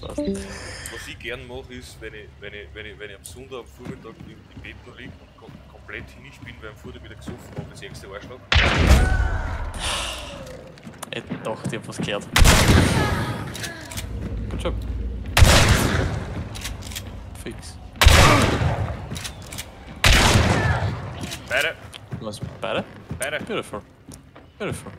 Passt. Was ich gern mache, ist, wenn ich, wenn ich, wenn ich, wenn ich am Sonntag am Vormittag im, im Bett noch liege und kom komplett hinig bin, weil am Vortag wieder gesoffen habe, das ärgste Arschloch. Ich dachte, ich hab was gehört. Gut Job. Fix. Beide, Was, beide? beide. Beautiful. Beautiful.